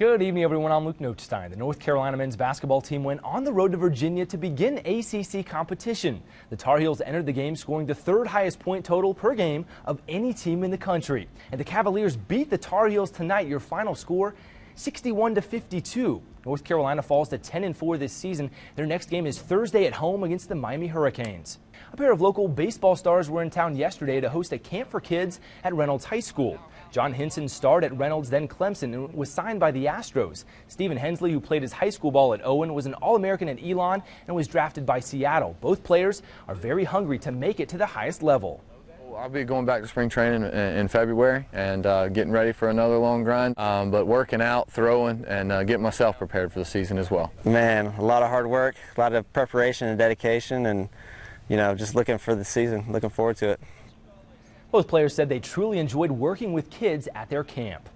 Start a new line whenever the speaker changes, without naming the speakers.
Good evening, everyone. I'm Luke Notestein. The North Carolina men's basketball team went on the road to Virginia to begin ACC competition. The Tar Heels entered the game scoring the third highest point total per game of any team in the country. And the Cavaliers beat the Tar Heels tonight. Your final score 61 to 52. North Carolina falls to 10 and 4 this season. Their next game is Thursday at home against the Miami Hurricanes. A pair of local baseball stars were in town yesterday to host a camp for kids at Reynolds High School. John Hinson starred at Reynolds, then Clemson, and was signed by the Astros. Steven Hensley, who played his high school ball at Owen, was an All American at Elon and was drafted by Seattle. Both players are very hungry to make it to the highest level.
I'll be going back to spring training in February and uh, getting ready for another long grind, um, but working out, throwing, and uh, getting myself prepared for the season as well.
Man, a lot of hard work, a lot of preparation and dedication, and you know, just looking for the season, looking forward to it.
Both players said they truly enjoyed working with kids at their camp.